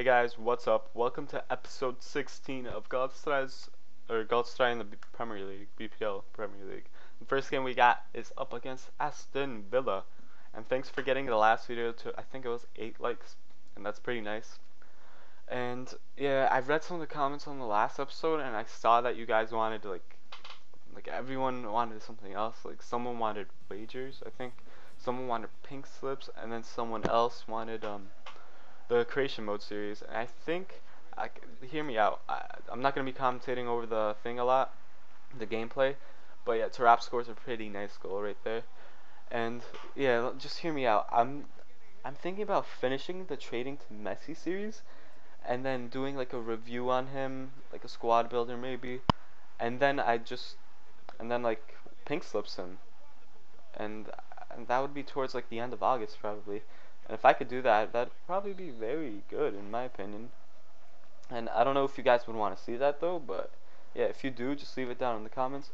Hey guys, what's up? Welcome to episode 16 of Galatasaray or Galatasaray in the Premier League, BPL Premier League. The first game we got is up against Aston Villa. And thanks for getting the last video to I think it was 8 likes, and that's pretty nice. And yeah, I've read some of the comments on the last episode and I saw that you guys wanted like like everyone wanted something else. Like someone wanted wagers, I think. Someone wanted pink slips and then someone else wanted um the creation mode series, and I think, I, hear me out, I, am not going to be commentating over the thing a lot, the gameplay, but yeah, Taarabt scores a pretty nice goal right there, and yeah, just hear me out, I'm, I'm thinking about finishing the Trading to Messi series, and then doing like a review on him, like a squad builder maybe, and then I just, and then like pink slips him, and, and that would be towards like the end of August probably. And if I could do that, that'd probably be very good in my opinion. And I don't know if you guys would want to see that though, but yeah, if you do, just leave it down in the comments.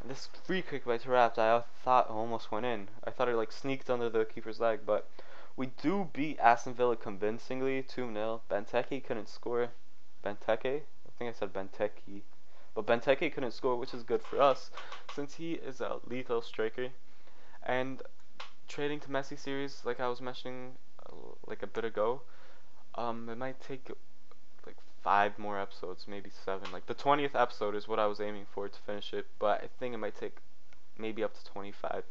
And this free kick by Taarabt, I thought almost went in. I thought it like sneaked under the keeper's leg, but we do beat Aston Villa convincingly, 2-0. Benteke couldn't score. Benteke? I think I said Benteke. But Benteke couldn't score, which is good for us, since he is a lethal striker. And trading to Messi series, like I was mentioning uh, like a bit ago, um, it might take like five more episodes, maybe seven. Like the 20th episode is what I was aiming for to finish it, but I think it might take maybe up to 25.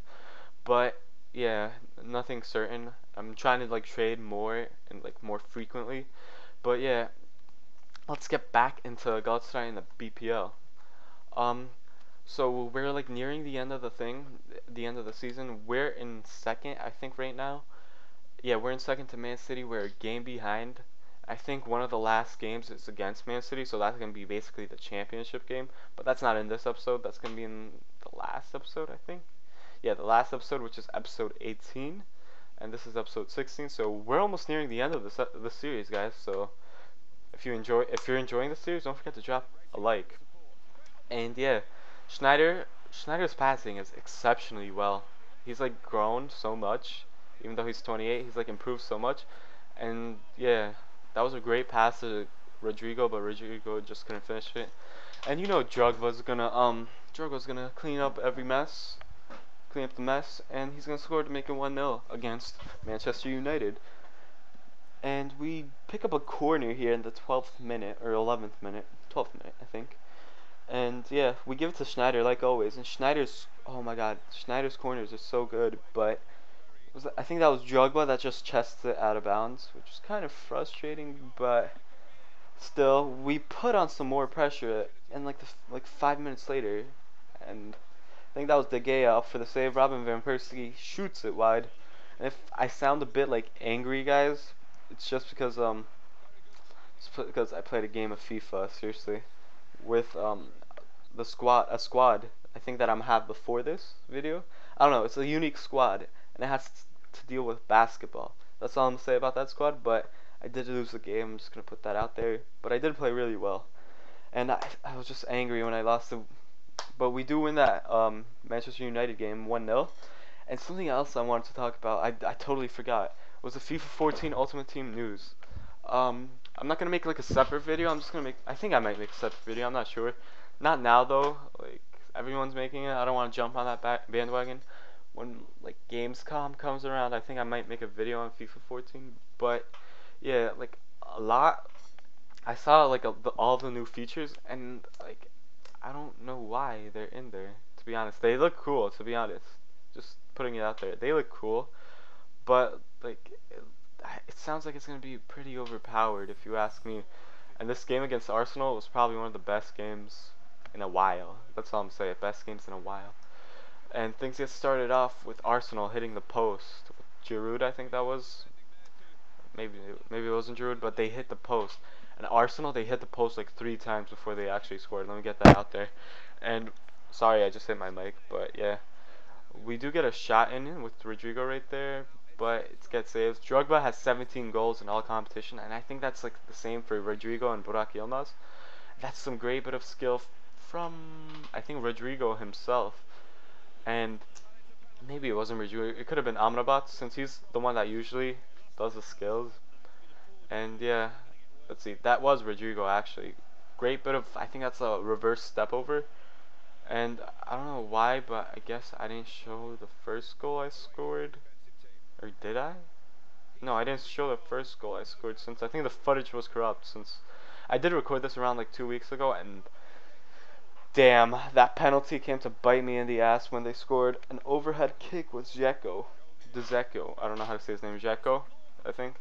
But yeah, nothing certain. I'm trying to like trade more and like more frequently. But yeah, let's get back into Galatasaray and the BPL. Um, so we're like nearing the end of the thing, the end of the season. We're in second, I think, right now. Yeah, we're in second to Man City. We're a game behind. I think one of the last games is against Man City, so that's to be basically the championship game. But that's not in this episode. That's going to be in the last episode, I think. Yeah, the last episode, which is episode 18, and this is episode 16. So we're almost nearing the end of the the series, guys. So if you enjoy, if you're enjoying the series, don't forget to drop a like. And yeah. Sneijder Sneijder's passing is exceptionally well. He's like grown so much, even though he's 28. He's like improved so much, and yeah, that was a great pass to Rodrigo, but Rodrigo just couldn't finish it. And you know Drogba's gonna um Drogba's gonna clean up every mess, clean up the mess, and he's gonna score to make it 1-0 against Manchester United. And we pick up a corner here in the 12th minute or 11th minute, 12th minute I think. And yeah, we give it to Schneider like always. And Schneider's oh my god, Schneider's corners are so good. But was, I think that was Drogba that just chests it out of bounds, which is kind of frustrating. But still, we put on some more pressure. And like the, like five minutes later, and I think that was De Gea up for the save. Robin van Persie shoots it wide. And if I sound a bit like angry, guys, it's just because um, it's because I played a game of FIFA. Seriously with um, the squad, a squad. I think that I'm have before this video. I don't know. It's a unique squad, and it has to deal with basketball. That's all I'm gonna say about that squad. But I did lose the game. I'm just gonna put that out there. But I did play really well, and I, I was just angry when I lost the. But we do win that um, Manchester United game 1-0. And something else I wanted to talk about, I, I totally forgot, was the FIFA 14 Ultimate Team news. Um, I'm not gonna make like a separate video. I'm just gonna make. I think I might make a separate video. I'm not sure. Not now though. Like everyone's making it. I don't want to jump on that bandwagon. When like Gamescom comes around, I think I might make a video on FIFA 14. But yeah, like a lot. I saw like a, the, all the new features and like I don't know why they're in there. To be honest, they look cool. To be honest, just putting it out there, they look cool. But like sounds like it's going to be pretty overpowered if you ask me. And this game against Arsenal was probably one of the best games in a while. That's all I'm saying. Best games in a while. And things get started off with Arsenal hitting the post. Giroud, I think that was. Maybe maybe it wasn't Giroud, but they hit the post. And Arsenal, they hit the post like three times before they actually scored. Let me get that out there. And sorry, I just hit my mic, but yeah. We do get a shot in with Rodrigo right there, but it gets saved. Drogba has 17 goals in all competition, and I think that's like the same for Rodrigo and Burak Yilmaz. That's some great bit of skill from I think Rodrigo himself, and maybe it wasn't Rodrigo. It could have been Amrabat since he's the one that usually does the skills. And yeah, let's see, that was Rodrigo actually. Great bit of, I think that's a reverse step over. And I don't know why, but I guess I didn't show the first goal I scored. Or did I? No, I didn't show the first goal I scored since I think the footage was corrupt since I did record this around like two weeks ago and damn, that penalty came to bite me in the ass when they scored an overhead kick with Dzeko. Dzeko. I don't know how to say his name. Dzeko, I think.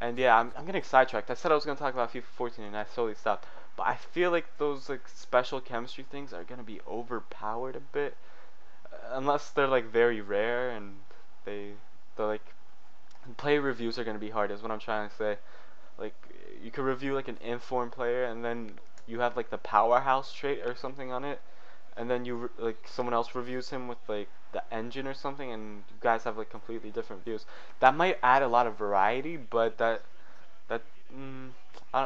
And yeah, I'm, I'm getting sidetracked. I said I was going to talk about FIFA 14 and I slowly stopped. But I feel like those like special chemistry things are going to be overpowered a bit. Uh, unless they're like very rare and they, they're like, play reviews are going to be hard is what I'm trying to say. Like, you could review like an informed player and then you have like the powerhouse trait or something on it. And then you, like, someone else reviews him with like the engine or something and you guys have like completely different views that might add a lot of variety but that that mm,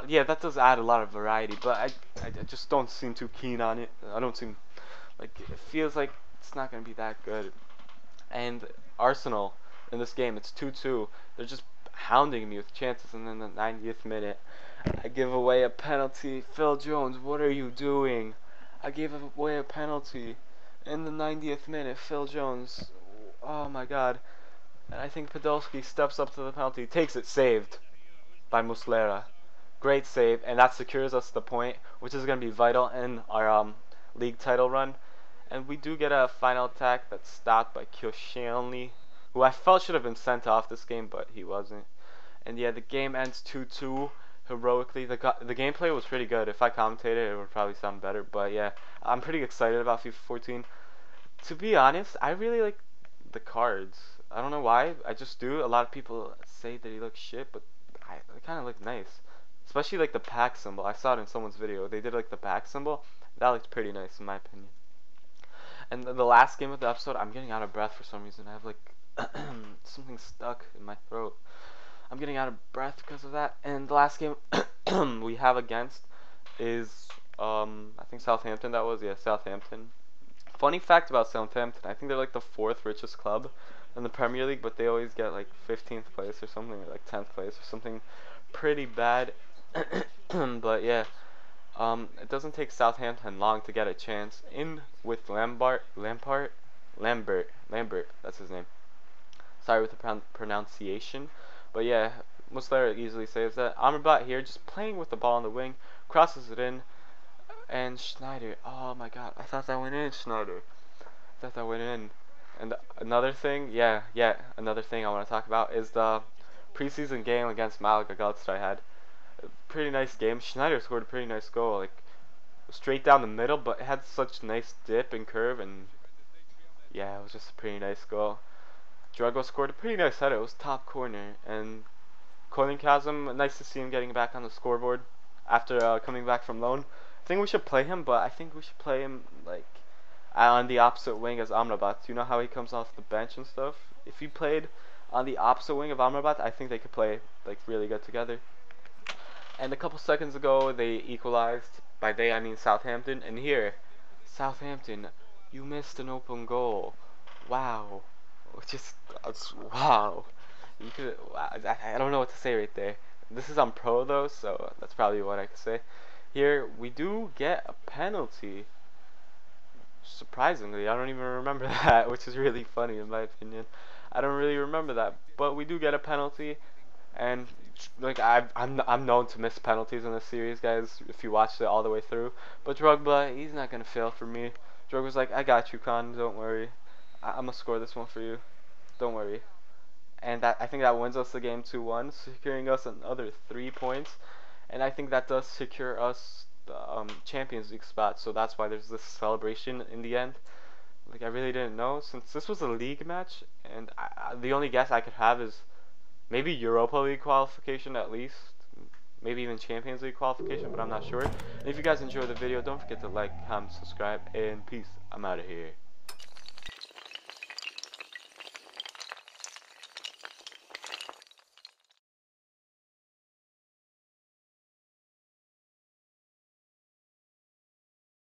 yeah that does add a lot of variety but I, I, I just don't seem too keen on it I don't seem like it feels like it's not gonna be that good and Arsenal in this game. It's 2-2 they're just hounding me with chances and then the 90th minute. I give away a penalty. Phil Jones what are you doing? I gave away a penalty in the 90th minute, Phil Jones, oh my god. And I think Podolski steps up to the penalty, takes it, saved by Muslera. Great save, and that secures us the point, which is going to be vital in our um, league title run. And we do get a final attack that's stopped by Koscielny, who I felt should have been sent off this game, but he wasn't. And yeah, the game ends 2-2 heroically. The the gameplay was pretty good. If I commentated, it would probably sound better. But yeah, I'm pretty excited about FIFA 14 to be honest, I really like the cards. I don't know why. I just do. A lot of people say that he looks shit, but I, kind of look nice. Especially like the pack symbol. I saw it in someone's video. They did like the pack symbol. That looks pretty nice in my opinion. And the last game of the episode, I'm getting out of breath for some reason. I have like something stuck in my throat. I'm getting out of breath because of that. And the last game we have against is um I think Southampton. That was yeah Southampton. Funny fact about Southampton, I think they're like the fourth richest club in the Premier League, but they always get like 15th place or something, or like 10th place or something pretty bad. but yeah, um, it doesn't take Southampton long to get a chance in with Lambert, Lampard, Lambert, Lambert, that's his name. Sorry with the pronunciation, but yeah, Muslera easily saves that. Amrabat here, just playing with the ball on the wing, crosses it in and Schneider. Oh my god, I thought that went in, Schneider. I thought that went in. And another thing, yeah, yeah, another thing I want to talk about is the preseason game against Malaga Galatasaray I had. Pretty nice game. Schneider scored a pretty nice goal, like straight down the middle, but it had such a nice dip and curve, and yeah, it was just a pretty nice goal. Drago scored a pretty nice header. It was top corner, and Colin Kazim, nice to see him getting back on the scoreboard after uh, coming back from loan I think we should play him, but I think we should play him like on the opposite wing as Amrabat. You know how he comes off the bench and stuff. If he played on the opposite wing of Amrabat, I think they could play like really good together. And a couple seconds ago, they equalized. By they, I mean Southampton. And here, Southampton, you missed an open goal. Wow, just uh, that's wow. You could. Wow, I, I don't know what to say right there. This is on pro though, so that's probably what I could say. Here, we do get a penalty. Surprisingly, I don't even remember that, which is really funny in my opinion. I don't really remember that, but we do get a penalty, and like i I'm, I'm known to miss penalties in this series, guys. If you watched it all the way through, but Drogba, he's not gonna fail for me. Drogba's like, I got you, Kaan. Don't worry. I, am gonna score this one for you. Don't worry. And that I think that wins us the game 2-1, securing us another three points and I think that does secure us the um, Champions League spot. So that's why there's this celebration in the end. Like I really didn't know since this was a league match, and I, the only guess I could have is maybe Europa League qualification at least, maybe even Champions League qualification, but I'm not sure. And if you guys enjoyed the video, don't forget to like, comment, subscribe, and peace. I'm out of here.